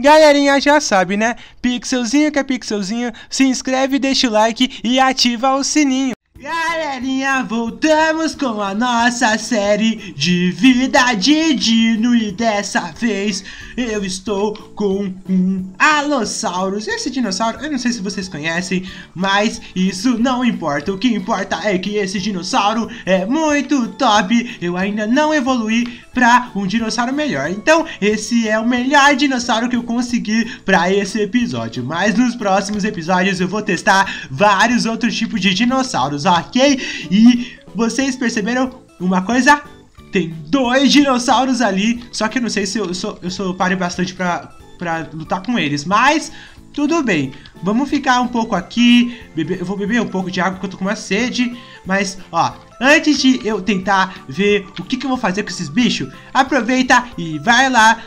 Galerinha já sabe, né? Pixelzinho que é pixelzinho, se inscreve, deixa o like e ativa o sininho. Galerinha, voltamos com a nossa série de vida de Dino e dessa vez eu estou com um Allosaurus. Esse dinossauro, eu não sei se vocês conhecem, mas isso não importa. O que importa é que esse dinossauro é muito top. Eu ainda não evoluí para um dinossauro melhor. Então, esse é o melhor dinossauro que eu consegui para esse episódio. Mas nos próximos episódios eu vou testar vários outros tipos de dinossauros, ok? E vocês perceberam uma coisa? Tem dois dinossauros ali, só que eu não sei se eu sou, eu sou pare bastante pra, pra lutar com eles, mas tudo bem. Vamos ficar um pouco aqui, beber, eu vou beber um pouco de água porque eu tô com uma sede, mas ó, antes de eu tentar ver o que, que eu vou fazer com esses bichos, aproveita e vai lá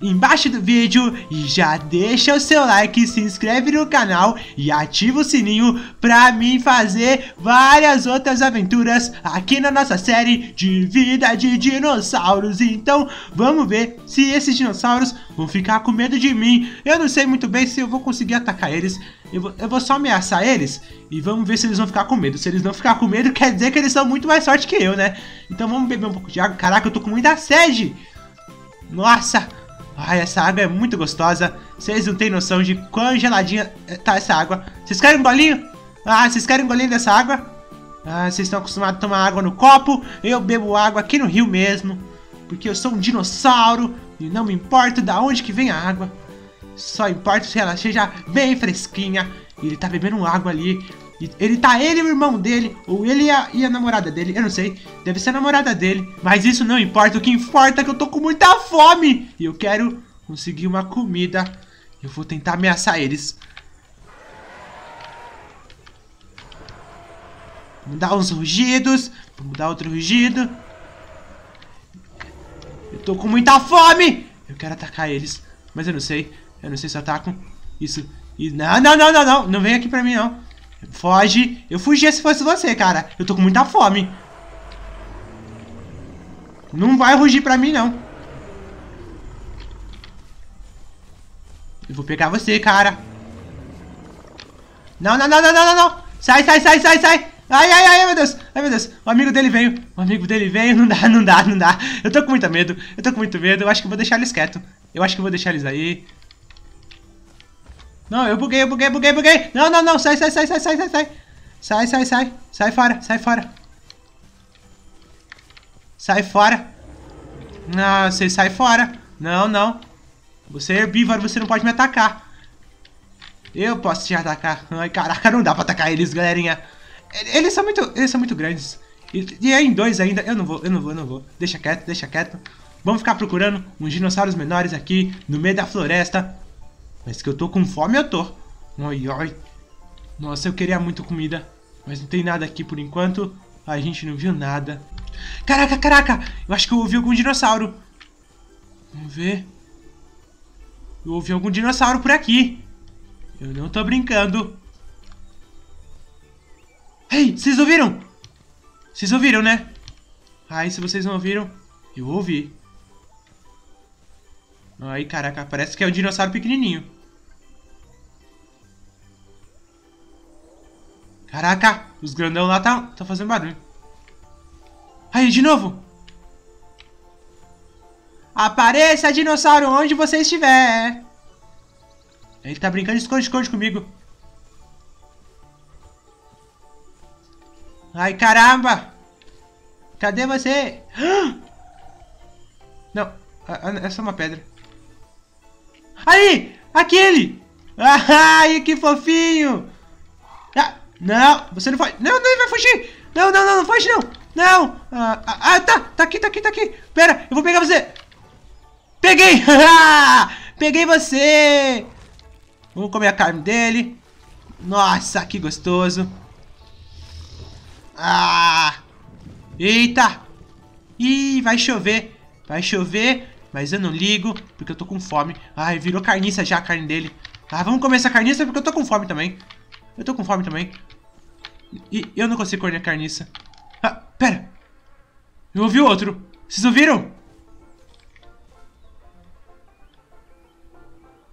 embaixo do vídeo e já deixa o seu like, se inscreve no canal e ativa o sininho pra mim fazer várias outras aventuras aqui na nossa série de vida de dinossauros. Então vamos ver se esses dinossauros vão ficar com medo de mim. Eu não sei muito bem se eu vou conseguir atacar eles. Eu vou, eu vou só ameaçar eles e vamos ver se eles vão ficar com medo. Se eles não ficar com medo, quer dizer que eles são muito mais fortes que eu, né? Então vamos beber um pouco de água. Caraca, eu tô com muita sede. Nossa, Ai, essa água é muito gostosa. Vocês não têm noção de quão geladinha tá essa água. Vocês querem um golinho? Ah, vocês querem um golinho dessa água? Ah, vocês estão acostumados a tomar água no copo. Eu bebo água aqui no rio mesmo. Porque eu sou um dinossauro e não me importa da onde que vem a água. Só importa se ela seja bem fresquinha. E ele tá bebendo água ali. Ele tá ele e o irmão dele, ou ele e a, e a, namorada dele, eu não sei. Deve ser a namorada dele. Mas isso não importa, o que importa é que eu tô com muita fome. E eu quero conseguir uma comida. Eu vou tentar ameaçar eles. Vamos dar uns rugidos. Vamos dar outro rugido. Eu tô com muita fome. Eu quero atacar eles. Mas eu não sei. Eu não sei se atacam. Isso. E não, não, não, não, não. Não vem aqui pra mim, não. Foge. Eu fugia se fosse você, cara. Eu tô com muita fome. Não vai rugir pra mim, não. Eu vou pegar você, cara. Não, não, não, não, não, não. Sai, sai, sai, sai, sai. Ai, ai, ai, meu Deus. Ai, meu Deus. O amigo dele veio. O amigo dele veio. Não dá, não dá, não dá. Eu tô com muito medo. Eu tô com muito medo. Eu acho que vou deixar eles quietos. Eu acho que vou deixar eles aí. Não, eu buguei, eu buguei, buguei, buguei. Não, não, não. Sai, sai, sai, sai, sai, sai, sai. Sai, sai, sai. Sai fora, sai fora. Sai fora. Não, você sai fora. Não, não. Você é herbívoro, você não pode me atacar. Eu posso te atacar. Ai, caraca, não dá pra atacar eles, galerinha. Eles são muito, eles são muito grandes. E, e é em dois ainda. Eu não vou, eu não vou, eu não vou. Deixa quieto, deixa quieto. Vamos ficar procurando uns dinossauros menores aqui no meio da floresta. Mas que eu tô com fome, eu tô. Oi, oi. Nossa, eu queria muito comida. Mas não tem nada aqui por enquanto. A gente não viu nada. Caraca, caraca! Eu acho que eu ouvi algum dinossauro. Vamos ver. Eu ouvi algum dinossauro por aqui. Eu não tô brincando. Ei, vocês ouviram? Vocês ouviram, né? Ai, se vocês não ouviram, eu ouvi. Ai, caraca, parece que é um dinossauro pequenininho. Caraca, os grandão lá tá, tá fazendo barulho. Aí, de novo. Apareça, dinossauro, onde você estiver. Ele tá brincando de esconde-esconde comigo. Ai, caramba. Cadê você? Não, essa é uma pedra. Aí, aquele. Ai, que fofinho. Não, você não vai. Não, não, ele vai fugir. Não, não, não, não foge não. Não. Ah, ah, ah, tá, tá aqui, tá aqui, tá aqui. Pera, eu vou pegar você. Peguei. Peguei você. Vamos comer a carne dele. Nossa, que gostoso. Ah. Eita. Ih, vai chover. Vai chover, mas eu não ligo, porque eu tô com fome. Ai, virou carniça já a carne dele. Ah, vamos comer essa carniça porque eu tô com fome também. Eu tô com fome também. E eu não consigo comer a carniça. Ah, pera. Eu ouvi outro. Vocês ouviram?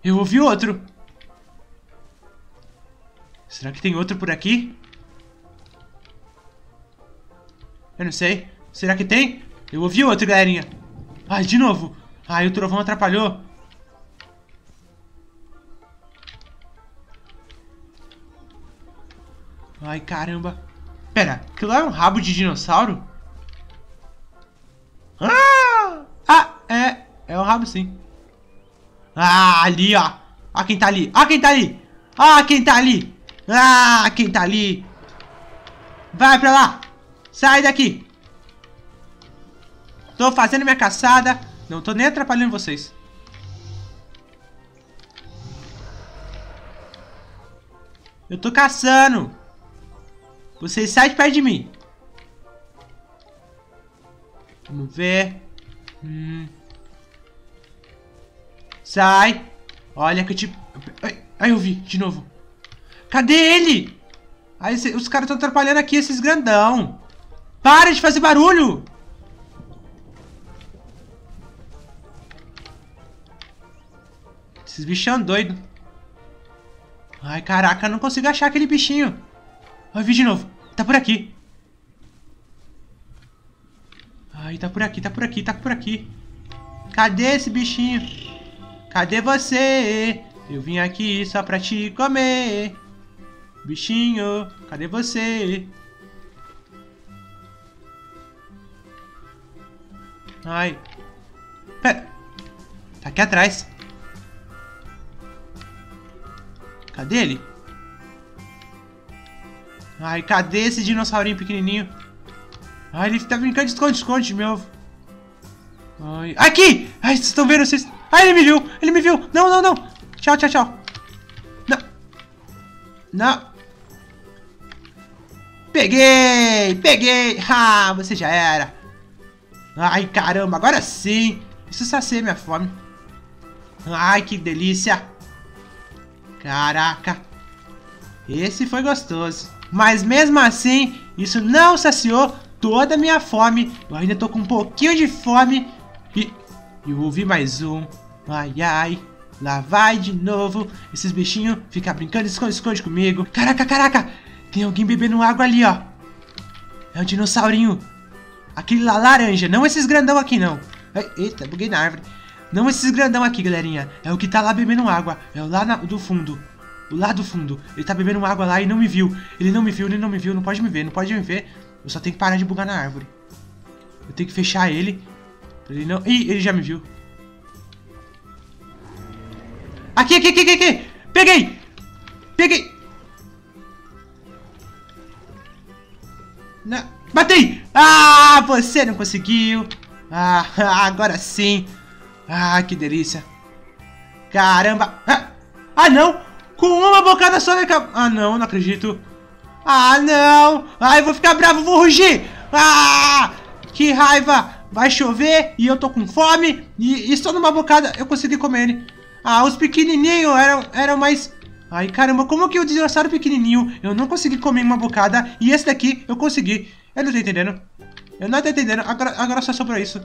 Eu ouvi outro. Será que tem outro por aqui? Eu não sei. Será que tem? Eu ouvi outro, galerinha. Ai, de novo. Ai, o trovão atrapalhou. Ai, caramba. Pera, aquilo lá é um rabo de dinossauro? Ah! Ah, é. É um rabo sim. Ah, ali, ó. Ó quem tá ali. Ó quem tá ali. Ó quem tá ali. Ah, quem tá ali. Vai pra lá. Sai daqui. Tô fazendo minha caçada. Não tô nem atrapalhando vocês. Eu tô caçando. Vocês saem de perto de mim. Vamos ver. Hum. Sai. Olha que eu te... Ai, eu vi, de novo. Cadê ele? Aí os caras estão atrapalhando aqui, esses grandão. Para de fazer barulho. Esses bichão doido. Ai, caraca, eu não consigo achar aquele bichinho. Ai, vi de novo. Tá por aqui. Ai, tá por aqui, tá por aqui, tá por aqui. Cadê esse bichinho? Cadê você? Eu vim aqui só pra te comer. Bichinho, cadê você? Ai. Pera. Tá aqui atrás. Cadê ele? Ai, cadê esse dinossaurinho pequenininho? Ai, ele tá brincando de esconde-esconde, meu. Ai, aqui! Ai, vocês estão vendo? Vocês... Ai, ele me viu! Ele me viu! Não, não, não! Tchau, tchau, tchau! Não! Não! Peguei! Peguei! Ah, você já era! Ai, caramba, agora sim! Isso sacia minha fome. Ai, que delícia! Caraca! Esse foi gostoso. Mas mesmo assim, isso não saciou toda a minha fome. Eu ainda tô com um pouquinho de fome. E eu ouvi mais um. Ai, ai. Lá vai de novo. Esses bichinhos ficam brincando esconde-esconde comigo. Caraca, caraca. Tem alguém bebendo água ali, ó. É um dinossaurinho. Aquele lá laranja. Não esses grandão aqui, não. Eita, buguei na árvore. Não esses grandão aqui, galerinha. É o que tá lá bebendo água. É o lá na, do fundo. Lá do fundo. Ele tá bebendo água lá e não me viu. Ele não me viu, ele não me viu. Não pode me ver, não pode me ver. Eu só tenho que parar de bugar na árvore. Eu tenho que fechar ele. Ele não... Ih, ele já me viu. Aqui, aqui, aqui, aqui, aqui. Peguei. Peguei. Não. Matei. Ah, você não conseguiu. Ah, agora sim. Ah, que delícia. Caramba. Ah, ah não. Com uma bocada só vai acabar. Ah, não, não acredito. Ah, não. Ah, eu vou ficar bravo, vou rugir. Ah, que raiva. Vai chover e eu tô com fome. E, e só numa bocada eu consegui comer ele. Ah, os pequenininhos eram, eram mais... Ai, caramba, como que o dinossauro pequenininho eu não consegui comer uma bocada e esse daqui eu consegui? Eu não tô entendendo. Eu não tô entendendo. Agora, agora só sobrou isso.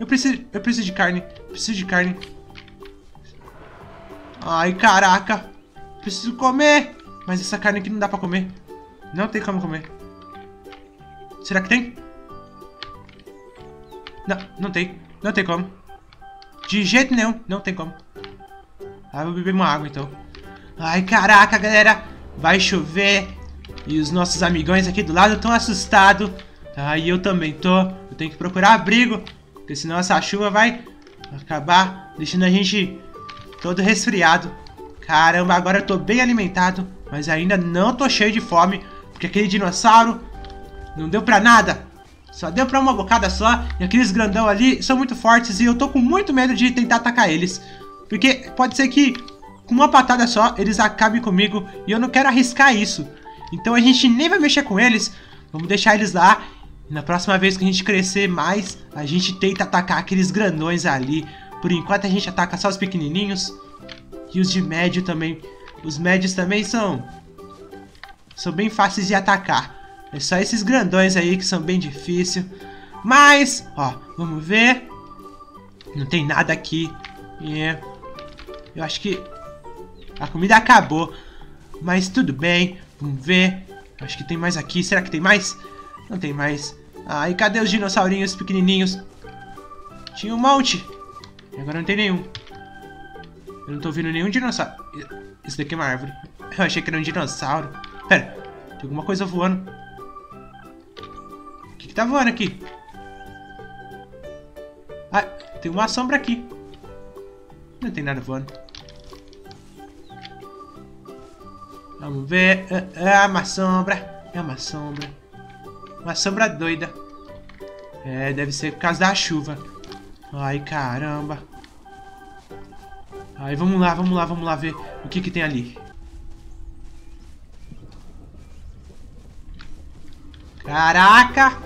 Eu preciso, eu preciso de carne. Preciso de carne. Ai, caraca. Preciso comer. Mas essa carne aqui não dá pra comer. Não tem como comer. Será que tem? Não, não tem. Não tem como. De jeito nenhum, não tem como. Ah, vou beber uma água então. Ai, caraca, galera. Vai chover. E os nossos amigões aqui do lado estão assustados. Tá, e eu também tô. Eu tenho que procurar abrigo. Porque senão essa chuva vai acabar deixando a gente todo resfriado. Caramba, agora eu tô bem alimentado. Mas ainda não tô cheio de fome. Porque aquele dinossauro não deu pra nada. Só deu pra uma bocada só. E aqueles grandão ali são muito fortes. E eu tô com muito medo de tentar atacar eles. Porque pode ser que com uma patada só eles acabem comigo. E eu não quero arriscar isso. Então a gente nem vai mexer com eles. Vamos deixar eles lá. E na próxima vez que a gente crescer mais, a gente tenta atacar aqueles grandões ali. Por enquanto a gente ataca só os pequenininhos. E os de médio também. Os médios também são... São bem fáceis de atacar. É só esses grandões aí que são bem difíceis. Mas, ó, vamos ver. Não tem nada aqui. E eu acho que A comida acabou. Mas tudo bem. Vamos ver. Acho que tem mais aqui. Será que tem mais? Não tem mais. Ah, e cadê os dinossaurinhos pequenininhos? Tinha um monte. Agora não tem nenhum. Eu não tô vendo nenhum dinossauro. Isso daqui é uma árvore. Eu achei que era um dinossauro. Pera, tem alguma coisa voando. O que, que tá voando aqui? Ah, tem uma sombra aqui. Não tem nada voando. Vamos ver. Ah, uma sombra. É uma sombra. Uma sombra doida. É, deve ser por causa da chuva. Ai, caramba. Aí, vamos lá, vamos lá, vamos lá ver o que que tem ali. Caraca!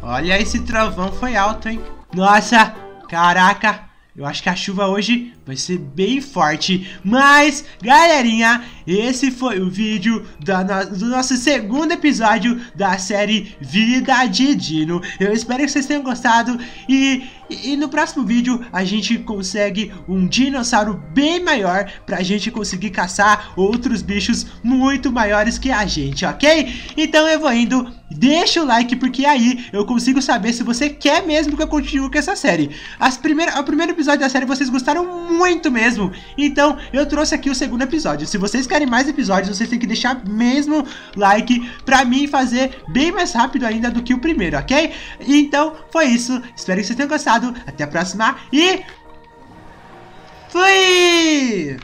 Olha, esse trovão foi alto, hein? Nossa, caraca! Eu acho que a chuva hoje vai ser bem forte. Mas, galerinha, esse foi o vídeo do nosso segundo episódio da série Vida de Dino. Eu espero que vocês tenham gostado e, e, e no próximo vídeo a gente consegue um dinossauro bem maior pra gente conseguir caçar outros bichos muito maiores que a gente, ok? Então eu vou indo, deixa o like porque aí eu consigo saber se você quer mesmo que eu continue com essa série. As primeiras, o primeiro episódio da série vocês gostaram muito mesmo, então eu trouxe aqui o segundo episódio. Se vocês querem mais episódios, vocês têm que deixar mesmo like pra mim fazer bem mais rápido ainda do que o primeiro, ok? Então foi isso, espero que vocês tenham gostado, até a próxima e... Fui!